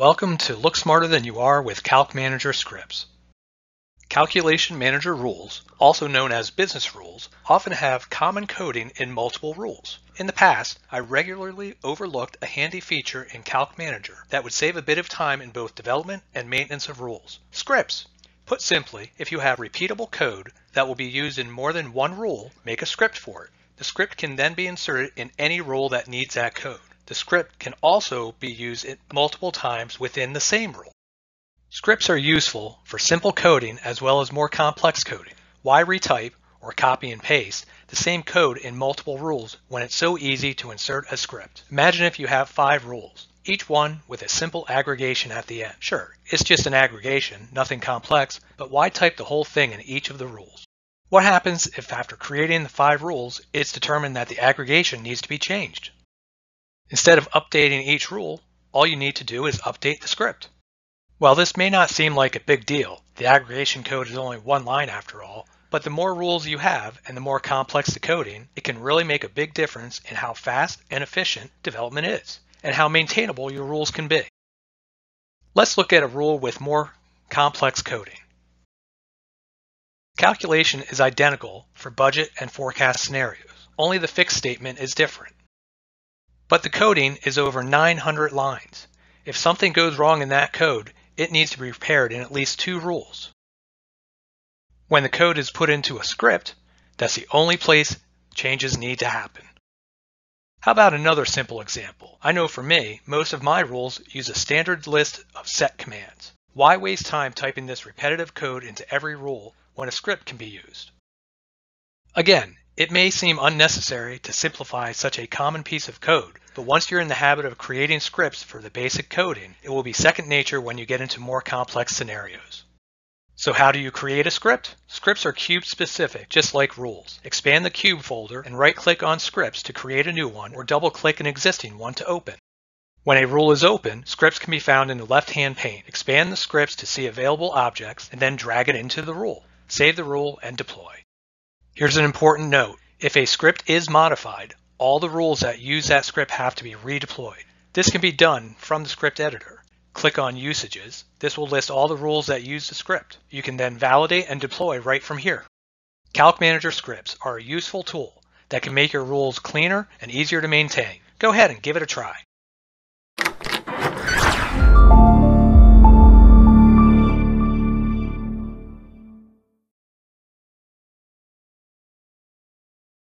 Welcome to Look Smarter Than You Are with Calc Manager scripts. Calculation Manager rules, also known as business rules, often have common coding in multiple rules. In the past, I regularly overlooked a handy feature in Calc Manager that would save a bit of time in both development and maintenance of rules. Scripts. Put simply, if you have repeatable code that will be used in more than one rule, make a script for it. The script can then be inserted in any rule that needs that code. The script can also be used multiple times within the same rule. Scripts are useful for simple coding as well as more complex coding. Why retype or copy and paste the same code in multiple rules when it's so easy to insert a script? Imagine if you have five rules, each one with a simple aggregation at the end. Sure, it's just an aggregation, nothing complex, but why type the whole thing in each of the rules? What happens if after creating the five rules, it's determined that the aggregation needs to be changed? Instead of updating each rule, all you need to do is update the script. While this may not seem like a big deal, the aggregation code is only one line after all, but the more rules you have and the more complex the coding, it can really make a big difference in how fast and efficient development is, and how maintainable your rules can be. Let's look at a rule with more complex coding. Calculation is identical for budget and forecast scenarios, only the fixed statement is different. But the coding is over 900 lines. If something goes wrong in that code, it needs to be repaired in at least two rules. When the code is put into a script, that's the only place changes need to happen. How about another simple example? I know for me, most of my rules use a standard list of set commands. Why waste time typing this repetitive code into every rule when a script can be used? Again, it may seem unnecessary to simplify such a common piece of code, but once you're in the habit of creating scripts for the basic coding, it will be second nature when you get into more complex scenarios. So how do you create a script? Scripts are cube specific, just like rules. Expand the cube folder and right click on scripts to create a new one or double click an existing one to open. When a rule is open, scripts can be found in the left-hand pane. Expand the scripts to see available objects and then drag it into the rule. Save the rule and deploy. Here's an important note. If a script is modified, all the rules that use that script have to be redeployed. This can be done from the script editor. Click on Usages. This will list all the rules that use the script. You can then validate and deploy right from here. Calc Manager scripts are a useful tool that can make your rules cleaner and easier to maintain. Go ahead and give it a try.